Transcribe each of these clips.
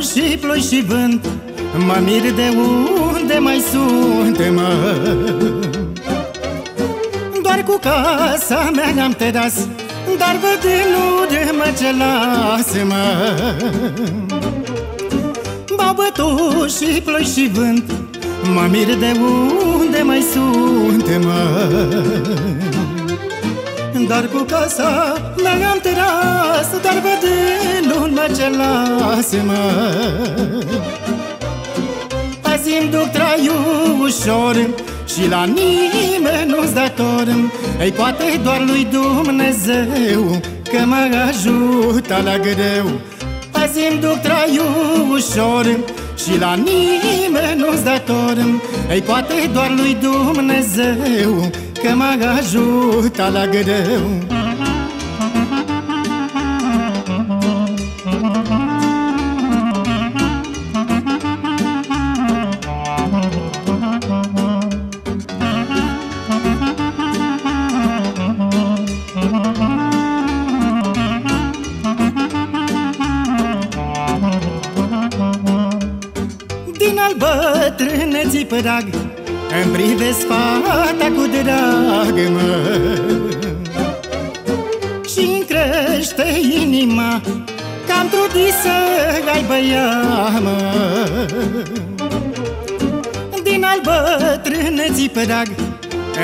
și ploi și vânt. Mă mir de unde mai sunt, mă. Doar cu casa mea am teras Dar văd de mă ce lasă, mă. Bau bătut și ploi și vânt Mă mir de unde mai sunt, mă. Dar cu casa mea am teras Dar văd mă ce lasă, mă. Azi îmi duc traiul ușor Și la nimeni nu-ți dator Ei poate doar lui Dumnezeu Că mă ajută la greu. Azi îmi duc traiul ușor Și la nimeni nu-ți dator Ei poate doar lui Dumnezeu Că mă ajută la greu al bătrâneții prag Îmi privesc fata cu drag, mă. Și-mi crește inima Că-am trudit să aibă ea, mă. Din al bătrâneții prag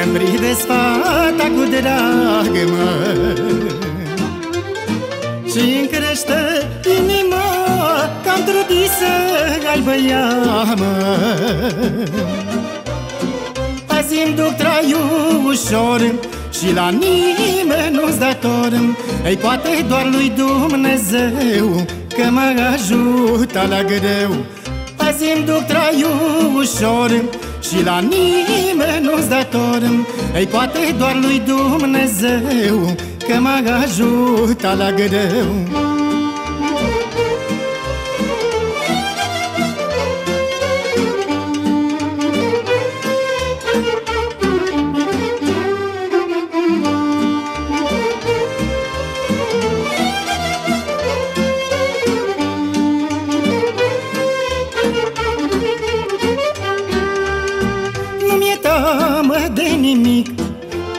Îmi privesc fata cu drag, mă. Și-mi crește inima Că-am trudit să aibă ea, mă. Azi îmi duc traiul ușor Și la nimeni nu-ți dator Ei poate doar lui Dumnezeu Că mă ajută la greu. Azi îmi duc traiul ușor Și la nimeni nu-ți dator Ei poate doar lui Dumnezeu Că mă ajută la greu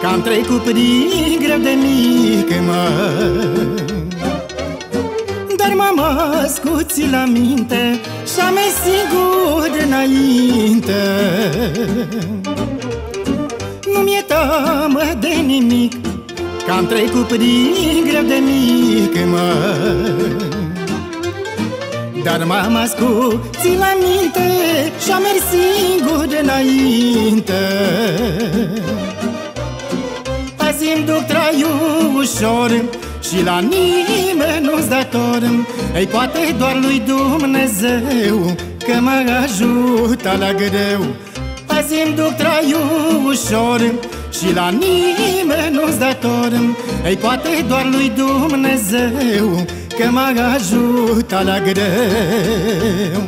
Că am trecut prin greu de mic, mă. Dar m-am ascuțit la minte Și-am mers singur înainte. Nu mi-e teamă de nimic Că am trecut prin greu de mic, mă. Dar m-am ascuțit la minte Și-am mers singur înainte Azi îmi duc traiul ușor Și la nimeni nu-ți dator Ei poate doar lui Dumnezeu Că mă ajută la greu. Azi îmi duc traiul ușor Și la nimeni nu-ți dator Ei poate doar lui Dumnezeu Că mă ajută la greu